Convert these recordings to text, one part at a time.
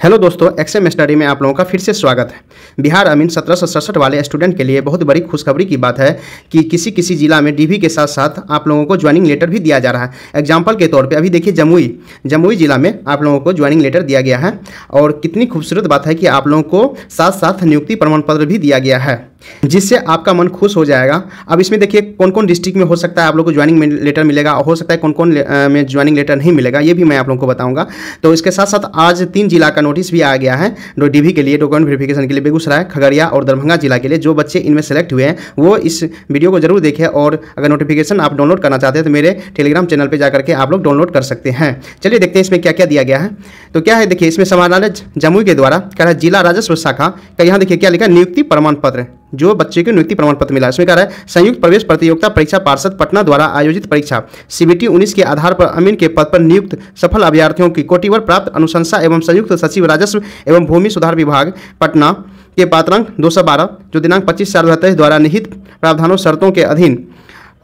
Hello दोस्तों XM study में आप लोगों का फिर से स्वागत है। बिहार अमीन सत्रह सौ सड़सठ वाले स्टूडेंट के लिए बहुत बड़ी खुशखबरी की बात है कि किसी किसी जिला में डीवी के साथ साथ आप लोगों को ज्वाइनिंग लेटर भी दिया जा रहा है। एग्ज़ाम्पल के तौर पे अभी देखिए जमुई। जमुई जिला में आप लोगों को ज्वाइनिंग लेटर दिया गया है और कितनी खूबसूरत बात है कि आप लोगों को साथ साथ नियुक्ति प्रमाण पत्र भी दिया गया है। जिससे आपका मन खुश हो जाएगा। अब इसमें देखिए कौन कौन डिस्ट्रिक्ट में हो सकता है आप लोग को ज्वाइनिंग लेटर मिलेगा, हो सकता है कौन कौन में ज्वाइनिंग लेटर नहीं मिलेगा, ये भी मैं आप लोगों को बताऊँगा। तो इसके साथ साथ आज तीन जिला का नोटिस भी आ गया है डीवी के लिए डॉक्यूमेंट वेरिफिकेशन के लिए बेगूसराय, खगड़िया और दरभंगा जिला के लिए जो बच्चे इनमें सेलेक्ट हुए हैं, वो इस वीडियो को ज़रूर देखें और अगर नोटिफिकेशन आप डाउनलोड करना चाहते हैं तो मेरे टेलीग्राम चैनल पर जाकर के आप लोग डाउनलोड कर सकते हैं। चलिए देखते हैं इसमें क्या क्या दिया गया है। तो क्या है, देखिए, इसमें समाधान जमुई के द्वारा, कह रहा है, जिला राजस्व शाखा का यहाँ देखिए क्या लिखा नियुक्ति प्रमाण पत्र जो बच्चे को नियुक्ति प्रमाण पत्र मिला इसमें कह रहा है, संयुक्त प्रवेश प्रतियोगिता परीक्षा पार्षद पटना द्वारा आयोजित परीक्षा। सीबीटी 19 के आधार पर अमीन के पद पर नियुक्त सफल अभ्यर्थियों की कोटिवर प्राप्त अनुशंसा एवं संयुक्त सचिव राजस्व एवं भूमि सुधार विभाग, पटना के पात्रांक दो सौ बारह, जो दिनांक पच्चीस चार दो द्वारा निहित प्रावधानों शर्तों के अधीन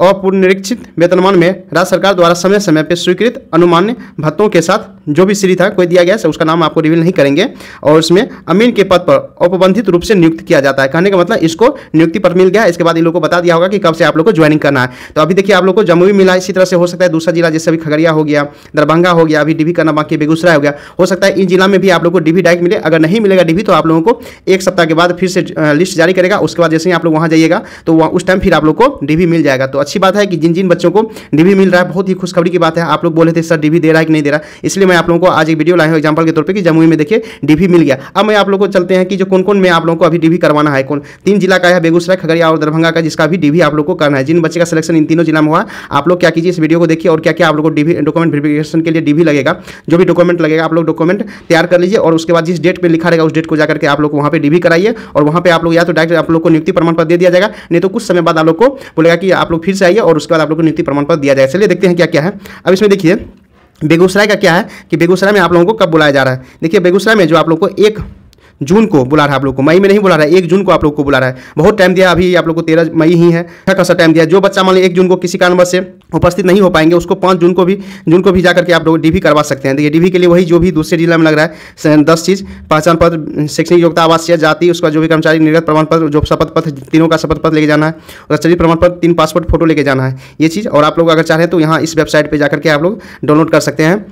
अपुनरीक्षित वेतनमान में राज्य सरकार द्वारा समय समय पर स्वीकृत अनुमान्य भत्तों के साथ जो भी श्री था, कोई दिया गया है, उसका नाम आपको रिवील नहीं करेंगे। और उसमें अमीन के पद पर औपबंधित रूप से नियुक्त किया जाता है। कहने का मतलब इसको नियुक्ति पर मिल गया इसके बाद इन लोगों को बता दिया होगा कि कब से आप लोग को ज्वाइनिंग करना है। तो अभी देखिए, आप लोग को जम्मू जमुई मिला, इसी तरह से हो सकता है दूसरा जिला, जैसे अभी खगड़िया हो गया, दरभंगा हो गया, अभी डीवी करना बाकी बेगूसराय हो गया। हो सकता है इन जिला में भी आप लोग को डीवी डायरेक्ट मिले। अगर नहीं मिलेगा डीवी तो आप लोगों को एक सप्ताह के बाद फिर से लिस्ट जारी करेगा। उसके बाद जैसे ही आप लोग वहाँ जाइएगा तो उस टाइम फिर आप लोग को डीवी मिल जाएगा। तो अच्छी बात है कि जिन जिन बच्चों को डीवी मिल रहा है, बहुत ही खुशखबरी की बात है। आप लोग बोले थे, सर डीवी दे रहा है कि नहीं दे रहा? इसलिए मैं आप लोगों को आज एक वीडियो लाया हूँ एग्ज़ाम्पल के तौर पर कि जमुई में देखिए डीवी मिल गया। अब मैं आप लोग को चलते हैं कि जो कौन कौन में आप लोगों को अभी डीवी करवाना है, कौन? तीन जिला का है, बेगूसराय, खगड़िया और दरभंगा का, जिसका भी डीवी आप लोग को करना है। जिन बच्चे का सिलेक्शन इन तीनों जिला में हुआ, आप लोग क्या कीजिए इस वीडियो को देखिए और क्या क्या आप लोग को डीवी डॉक्यूमेंट वेरिफिकेशन के लिए डीवी लगेगा। जो भी डॉक्यूमेंट लगेगा, आप लोग डॉक्यूमेंट तैयार कर लीजिए और उसके बाद जिस डेट पर लिखा रहेगा, उस डेट को जाकर के आप लोग वहाँ पर डीवी कराइए और वहाँ पर आप लोग या तो डायरेक्ट आप लोग को नियुक्ति प्रमाण पत्र दे दिया जाएगा, नहीं तो कुछ समय बाद आप लोग को बोलेगा कि आप लोग फिर से आइए और उसके बाद आप लोग को नियुक्ति प्रमाण पत्र दिया जाएगा चलिए देखते हैं क्या क्या है। अब इसमें देखिए बेगूसराय का क्या है? कि बेगूसराय में आप लोगों को कब बुलाया जा रहा है? देखिए, बेगूसराय में जो आप लोग को एक जून को बुला रहा है आप लोग को। मई में नहीं बुला रहा है, एक जून को आप लोग को बुला रहा है। बहुत टाइम दिया, अभी आप लोग को तेरह मई ही है अच्छा खासा टाइम दिया। जो बच्चा मान लीजिए एक जून को किसी कारणवश से उपस्थित नहीं हो पाएँगे, उसको पाँच जून को भी, जून को भी जाकर के आप लोग डीवी करवा सकते हैं। देखिए डीवी के लिए वही जो भी दूसरे जिला में लग रहा है दस चीज़, पहचान पत्र, शैक्षणिक योग्यता आवासीय जाति, उसका जो भी कर्मचारी, निर्गत प्रमाण पत्र, जो शपथ पत्र, तीनों का शपथ पत्र लेके जाना है, और चलिए प्रमाण पत्र, तीन पासपोर्ट फ़ोटो लेके जाना है। ये चीज़, और आप लोग अगर चाहें तो यहाँ इस वेबसाइट पर जाकर के आप लोग डाउनलोड कर सकते हैं।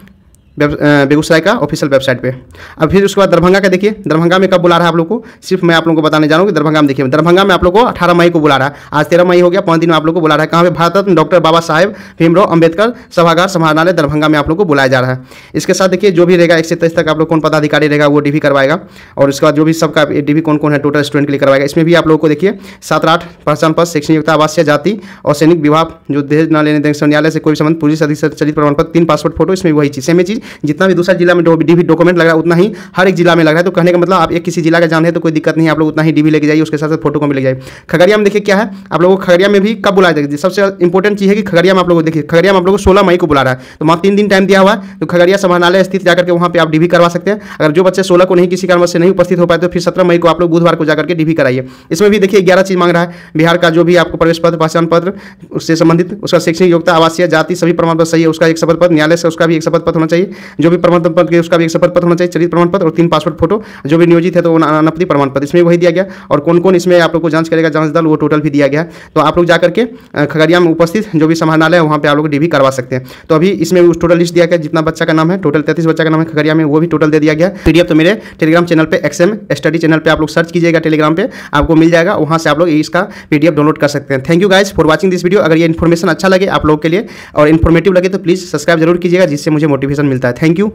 बेगूसराय का ऑफिशियल वेबसाइट पे। अब फिर उसके बाद दरभंगा का देखिए। दरभंगा में कब बुला रहा है आप लोग को? सिर्फ़ मैं आप लोगों को बताने जा रहा हूँ कि दरभंगा में देखिए। दरभंगा में आप लोग को अठारह मई को बुला रहा है। आज तेरह मई हो गया पाँच दिन में आप लोग को बुला रहा है। कहाँ पे? भारत डॉक्टर बाबा साहेब भीमराव अंबेडकर सभागार समाहरणालय दरभंगा में आप लोग को बुलाया जा रहा है। इसके साथ देखिए, जो भी रहेगा, एक से तेईस तक आप लोग कौन पदाधिकारी रहेगा, वो डी करवाएगा। और उसके बाद जो भी सबका डी कौन कौन है टोटल स्टूडेंट के लिए करवाएगा। इसमें भी आप लोग को देखिए, सात आठ पहचान पत्र शैक्षणिक युक्त आवासीय, जाति और सैनिक विभाग, जो देश न लेने न्यायालय से कोई संबंध पुलिस अधिक चलित प्रमाण पत्र तीन पासपोर्ट, फ़ोटो, इसमें वही चीज़। सेम चीज़ जितना भी दूसरा जिला में डीवी डॉक्यूमेंट लग रहा है, उतना ही हर एक जिला में लग रहा है। तो कहने का मतलब आप एक किसी जिला का जान है तो कोई दिक्कत नहीं आप लोग उतना ही डीवी लेके जाइए, उसके साथ साथ फ़ोटो को भी ले जाइए। खगड़िया में देखिए क्या है, आप लोगों को खगड़िया में भी कब बुलाया जाएगा? सबसे इंपॉर्टेंट चीज़ है कि खगड़िया में आप लोग देखिए, खगड़िया में आप लोग को सोलह मई को बुला रहा है। तो वहाँ तीन दिन टाइम दिया हुआ है तो खगड़िया समाहरणालय स्थित जाकर के वहाँ पर आप डीवी करवा सकते हैं। अगर जो बच्चे सोलह को नहीं, किसी कारण से नहीं उपस्थित हो पाए तो फिर सत्रह मई को आप लोग बुधवार को जाकर के डीवी कराइए। इसमें भी देखिए, ग्यारह चीज़ मांग रहा है। बिहार का जो भी आपको प्रवेश पत्र, पहचान पत्र, उससे संबंधित, उसका शैक्षणिक योग्यता, आवासीय, जाति, सभी प्रमाण पत्र सही है, उसका एक शपथ पत्र, न्यायालय से उसका भी एक शपथ पत्र होना चाहिए। जो भी प्रमाण पत्र के उसका भी एक शपथ पत्र होना चाहिए, चलित प्रमाण पत्र और तीन पासपोर्ट फ़ोटो, जो भी नियोजित है तो अनापति प्रमाण पत्र। इसमें वही दिया गया और कौन कौन इसमें आप लोग को जाँच करेगा, जाँच दल वो टोटल भी दिया गया। तो आप लोग जाकर के खगड़िया में उपस्थित जो भी समाहरणालय है, वहाँ पर आप लोग डीवी करवा सकते हैं। तो अभी इसमें उस टोटल लिस्ट दिया गया, जितना बच्चा का नाम है, टोटल तैतीस बच्चा का नाम है, खगड़िया में वो भी टोटल दे दिया गया। पीडीएफ तो मेरे टेलीग्राम चैनल पर एक्सएम स्टडी चैनल पर आप लोग सर्च कीजिएगा टेलीग्राम पर आपको मिल जाएगा, वहाँ से आप लोग इसका पीडीएफ डाउनलोड कर सकते हैं। Thank you guys for watching this video अगर ये इन्फॉर्मेशन अच्छा लगे आप लोग के लिए और इन्फॉर्मेटिव लगे तो प्लीज़ सब्सक्राइब ज़रूर कीजिएगा, जिससे मुझे मोटिवेशन मिलता है थैंक यू